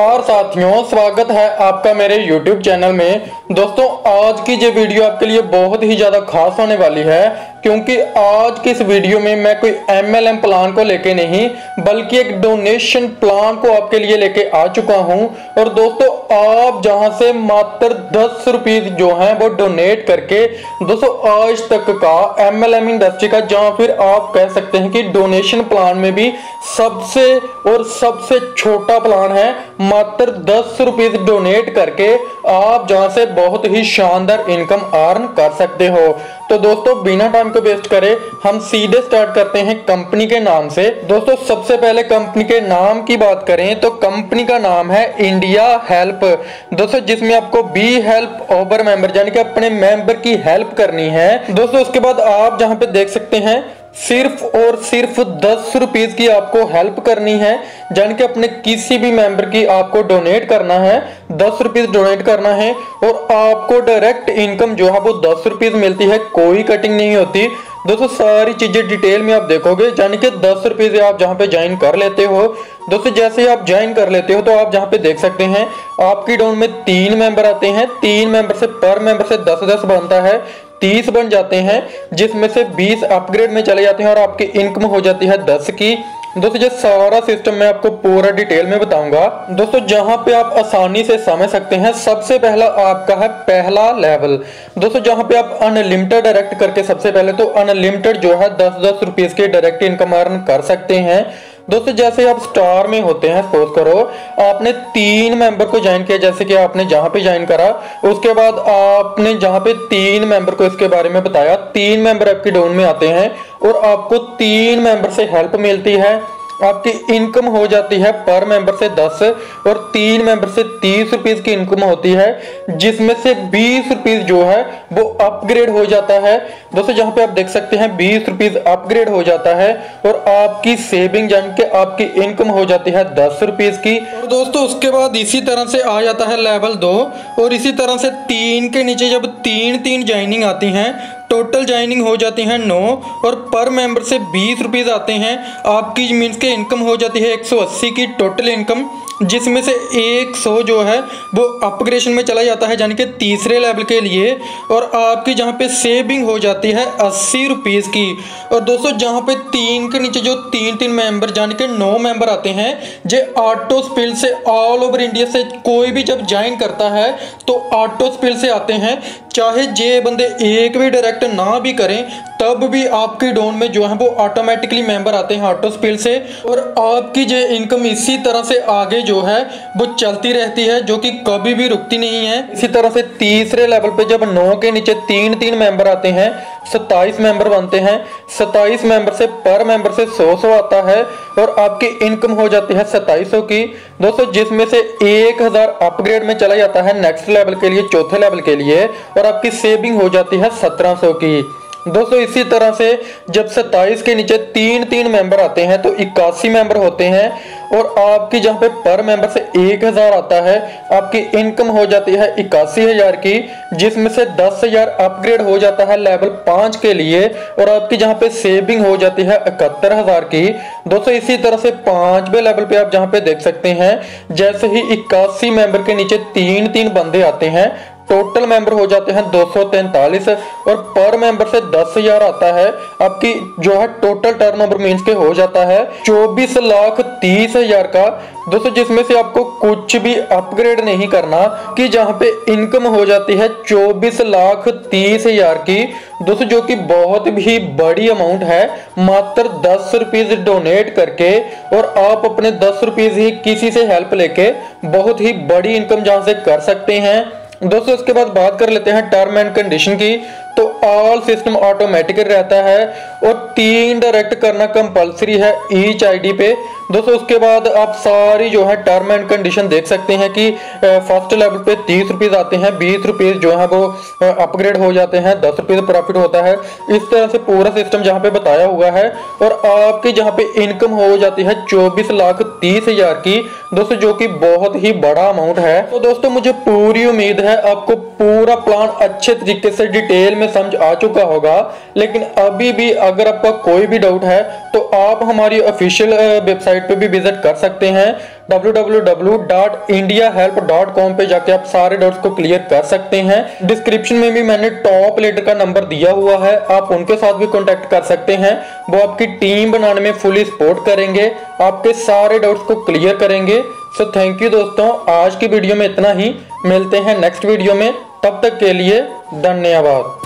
नमस्कार साथियों, स्वागत है आपका मेरे YouTube चैनल में। दोस्तों, आज की जो वीडियो आपके लिए बहुत ही ज़्यादा खास होने वाली है। क्योंकि आज के इस वीडियो में मैं कोई एम एल एम प्लान को लेके नहीं, बल्कि एक डोनेशन प्लान को आपके लिए लेके आ चुका हूँ। और दोस्तों, आप जहाँ से मात्र दस रुपीज़ जो हैं, वो डोनेट करके दोस्तों, आज तक का एमएलएम इंडस्ट्री का, जहाँ फिर आप कह सकते हैं कि डोनेशन प्लान में भी सबसे और सबसे छोटा प्लान है, मात्र दस रुपीज़ डोनेट करके आप जहाँ से बहुत ही शानदार इनकम अर्न कर सकते हो। तो दोस्तों, बिना टाइम को वेस्ट करे, हम सीधे स्टार्ट करते हैं कंपनी के नाम से। दोस्तों, सबसे पहले कंपनी के नाम की बात करें तो कंपनी का नाम है इंडिया हेल्प दोस्तों, जिसमें आपको बी हेल्प ओवर मेंबर यानी कि अपने मेंबर की हेल्प करनी है। दोस्तों, उसके बाद आप जहाँ पे देख सकते हैं सिर्फ़ और सिर्फ़ दस रुपीज़ की आपको हेल्प करनी है जान के अपने किसी भी मेंबर की आपको डोनेट करना है, दस रुपीज़ डोनेट करना है, और आपको डायरेक्ट इनकम जो है वो दस रुपीज़ मिलती है, कोई कटिंग नहीं होती। दोस्तों, सारी चीज़ें डिटेल में आप देखोगे, यानी कि दस रुपीज़ आप जहाँ पे ज्वाइन कर लेते हो। दोस्तों, जैसे ही आप ज्वाइन कर लेते हो तो आप जहाँ पे देख सकते हैं, आपकी डाउन में तीन मेंबर आते हैं, तीन मेंबर से पर मेंबर से दस दस बनता है। तीस बन जाते हैं, जिसमें से बीस अपग्रेड में चले जाते हैं और आपकी इनकम हो जाती है दस की। दोस्तों, ये सारा सिस्टम मैं आपको पूरा डिटेल में बताऊँगा। दोस्तों, जहाँ पे आप आसानी से समझ सकते हैं, सबसे पहला आपका है पहला लेवल दोस्तों, जहाँ पे आप अनलिमिटेड डायरेक्ट करके सबसे पहले तो अनलिमिटेड जो है दस दस रुपीज़ की डायरेक्ट इनकम अर्न कर सकते हैं। दोस्तों, जैसे आप स्टार में होते हैं सपोज़ करो, आपने तीन मेंबर को ज्वाइन किया, जैसे कि आपने जहाँ पे ज्वाइन करा, उसके बाद आपने जहाँ पे तीन मेंबर को इसके बारे में बताया, तीन मेंबर आपके डोन में आते हैं और आपको तीन मेंबर से हेल्प मिलती है। आपकी इनकम हो जाती है पर मेंबर से 10 और तीन मेंबर से तीस रुपीज़ की इनकम होती है, जिसमें से बीस रुपीज़ जो है, वो अपग्रेड हो जाता है। दोस्तों, जहाँ पे आप देख सकते हैं, बीस रुपीज़ अपग्रेड हो जाता है और आपकी सेविंग जान के आपकी इनकम हो जाती है दस रुपीज़ की। और दोस्तों, उसके बाद इसी तरह से आ जाता है लेवल दो और इसी तरह से तीन के नीचे जब तीन तीन ज्वाइनिंग आती हैं टोटल ज्वाइनिंग हो जाती है नौ और पर मेंबर से बीस रुपीज़ आते हैं। आपकी मीन्स के इनकम हो जाती है एक सौ अस्सी की टोटल इनकम जिसमें से एक सौ जो है, वो अपग्रेशन में चला जाता है, यानी कि तीसरे लेवल के लिए। और आपकी जहाँ पे सेविंग हो जाती है अस्सी रुपीज़ की। और दोस्तों, जहाँ पे तीन के नीचे जो तीन तीन मेंबर यानी कि नौ मेंबर आते हैं, जे ऑटो स्पिल से ऑल ओवर इंडिया से कोई भी जब ज्वाइन करता है तो ऑटो स्पिल से आते हैं। चाहे जे बंदे एक भी डायरेक्ट ना भी करें, तब भी आपकी डोन में जो है वो ऑटोमेटिकली मेंबर आते हैं ऑटो स्पिल से और आपकी जो इनकम इसी तरह से आगे जो है वो चलती रहती है, जो कि कभी भी रुकती नहीं है। इसी तरह से तीसरे लेवल पे जब नौ के नीचे तीन तीन मेंबर आते हैं सत्ताईस मेंबर बनते हैं। सत्ताईस मेंबर से पर मेंबर से सौ सौ आता है और आपकी इनकम हो जाती है सत्ताईस की। दोस्तों, जिसमें से एक हज़ार अपग्रेड में चला जाता है नेक्स्ट लेवल के लिए, चौथे लेवल के लिए और आपकी सेविंग हो जाती है सत्रह की। दोस्तों, इसी तरह से जब सत्ताईस के नीचे तीन तीन मेंबर आते हैं तो इक्यासी मेंबर होते हैं और आपकी जहाँ पे पर मेंबर से एक हज़ार आता है, आपकी इनकम हो जाती है इक्यासी हज़ार की, जिसमें से दस हज़ार अपग्रेड हो जाता है लेवल पाँच के लिए और आपकी जहाँ पे सेविंग हो जाती है इकहत्तर हज़ार की। दोस्तों, इसी तरह से पांचवे लेवल पे आप जहाँ पे देख सकते हैं, जैसे ही इक्यासी मेंबर के नीचे तीन तीन बंदे आते हैं टोटल मेंबर हो जाते हैं दो सौ तैंतालीस और पर मेंबर से दस हज़ार आता है। आपकी जो है टोटल टर्नओवर मींस के हो जाता है चौबीस लाख तीस हज़ार का। दोस्तों, जिसमें से आपको कुछ भी अपग्रेड नहीं करना, कि जहाँ पे इनकम हो जाती है चौबीस लाख तीस हज़ार की। दोस्तों, जो कि बहुत भी बड़ी अमाउंट है, मात्र दस रुपीज़ डोनेट करके और आप अपने दस रुपीज़ ही किसी से हेल्प लेके बहुत ही बड़ी इनकम जहाँ से कर सकते हैं। दोस्तों, इसके बाद बात कर लेते हैं टर्म एंड कंडीशन की। तो ऑल सिस्टम ऑटोमेटिक रहता है और तीन डायरेक्ट करना कंपलसरी है ईच आईडी पे। दोस्तों, उसके बाद आप सारी जो है टर्म एंड कंडीशन देख सकते हैं कि फ़र्स्ट लेवल पे तीस रुपीज़ आते हैं, बीस रुपीज़ जो है वो अपग्रेड हो जाते हैं, दस रुपीज़ प्रॉफिट होता है। इस तरह से पूरा सिस्टम जहाँ पे बताया हुआ है और आपकी जहाँ पे इनकम हो जाती है चौबीस लाख तीस हज़ार की, दोस्तों, जो कि बहुत ही बड़ा अमाउंट है। तो दोस्तों, मुझे पूरी उम्मीद है आपको पूरा प्लान अच्छे तरीके से डिटेल में समझ आ चुका होगा। लेकिन अभी भी अगर आपका कोई भी डाउट है तो आप हमारी ऑफिशियल वेबसाइट पे भी विज़िट कर सकते हैं। www.indiahelp.com पे जाके आप सारे डाउट्स को क्लियर कर सकते हैं। डिस्क्रिप्शन में भी मैंने टॉप लीडर का नंबर दिया हुआ है। आप उनके साथ भी कॉन्टेक्ट कर सकते हैं। वो आपकी टीम बनाने में फुली सपोर्ट करेंगे। आपके सारे डाउट्स को क्लियर करेंगे। सो थैंक यू दोस्तों। आज की वीडियो में इतना ही। मिलते हैं नेक्स्ट वीडियो में। तब तक के लिए धन्यवाद।